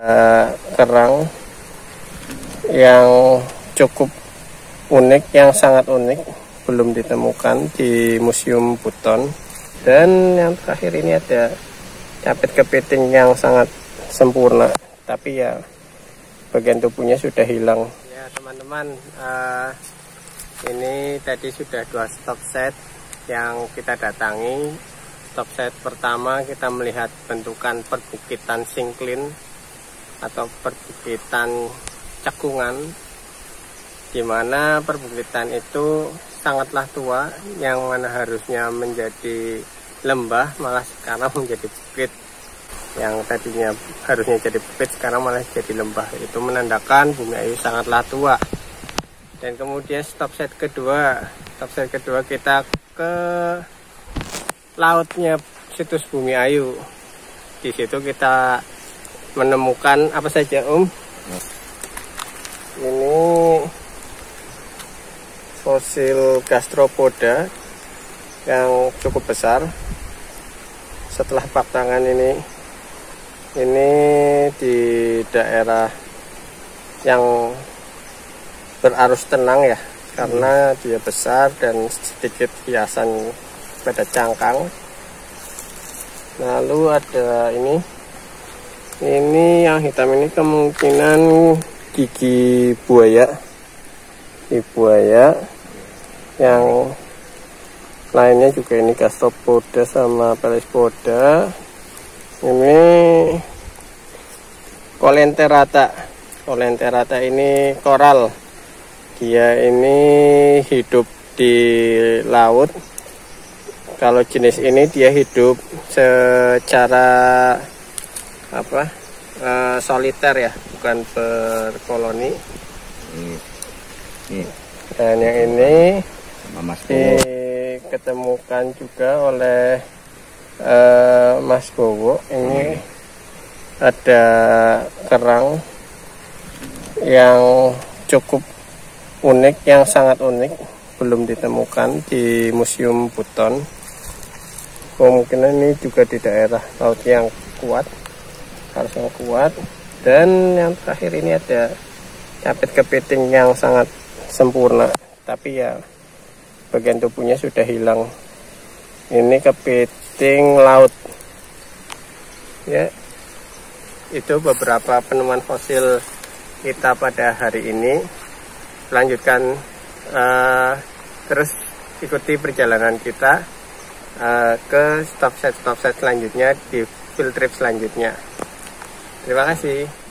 uh, kerang yang cukup unik, yang sangat unik, belum ditemukan di Museum Buton. Dan yang terakhir ini ada capit kepiting yang sangat sempurna, tapi ya bagian tubuhnya sudah hilang. Ya teman-teman, uh, ini tadi sudah dua stop set yang kita datangi. Stop set pertama kita melihat bentukan perbukitan Singklin atau perbukitan cekungan di mana perbukitan itu sangatlah tua yang mana harusnya menjadi lembah malah sekarang menjadi bukit. Yang tadinya harusnya jadi bukit sekarang malah jadi lembah. Itu menandakan bumi ayu sangatlah tua. Dan kemudian stop set kedua. Stop set kedua kita ke lautnya situs bumi ayu. Di situ kita menemukan apa saja Om? Ini fosil gastropoda yang cukup besar. Setelah baktangan ini, ini di daerah yang berarus tenang ya, karena dia besar dan sedikit hiasan pada cangkang. Lalu ada ini ini yang hitam ini kemungkinan gigi buaya. Gigi buaya. Yang lainnya juga ini gastropoda sama pelispoda ini kolenterata. Kolenterata ini koral. Dia ini hidup di laut. Kalau jenis ini dia hidup secara apa uh, soliter ya bukan berkoloni hmm. Hmm. dan yang ini Mas diketemukan juga oleh uh, Mas Bowo ini hmm. ada kerang yang cukup unik yang sangat unik belum ditemukan di Museum Buton kemungkinan ini juga di daerah laut yang kuat harus yang kuat. Dan yang terakhir ini ada capit kepiting yang sangat sempurna. Tapi ya bagian tubuhnya sudah hilang. Ini kepiting laut. Ya. Itu beberapa penemuan fosil kita pada hari ini. Lanjutkan uh, terus ikuti perjalanan kita uh, ke stop set stop set selanjutnya di field trip selanjutnya Terima kasih.